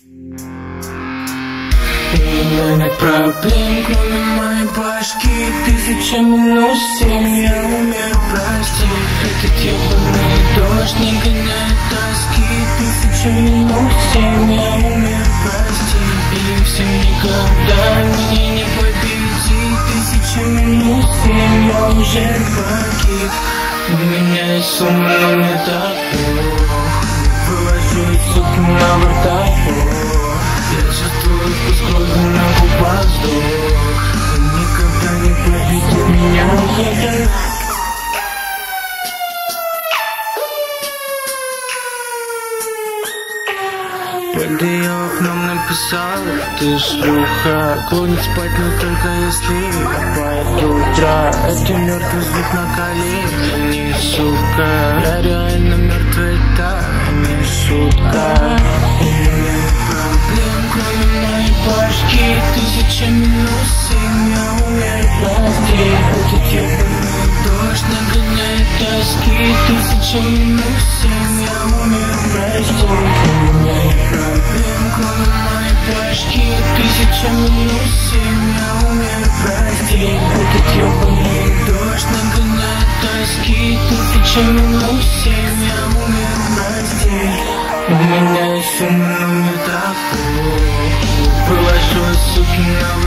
Нет проблем, кроме моей башки Тысяча минус семь, я умер, прости Этот ебаный дождь не гоняет тоски Тысяча минус семь, я умер, прости И всем никогда меня не победить Тысяча минус семь, я уже погиб У меня есть сумма, не так Вывожу из сутки на вертолет я чувствую вкус крови на губах сдох Никогда не победит меня Под ее окном написал Ты шлюха Клонит спать, но только если По утра. Это мертвый звук на колени Сука Я шутка У меня проблем, кроме моей башки Тысяча минус семь, я умею простить Этот ебаный дождь нагоняет тоски Тысяча минус семь, я умею простить У меня проблем, кроме моей башки Тысяча минус семь, я умею простить Этот ебаный дождь нагоняет тоски Тысяча минус looking out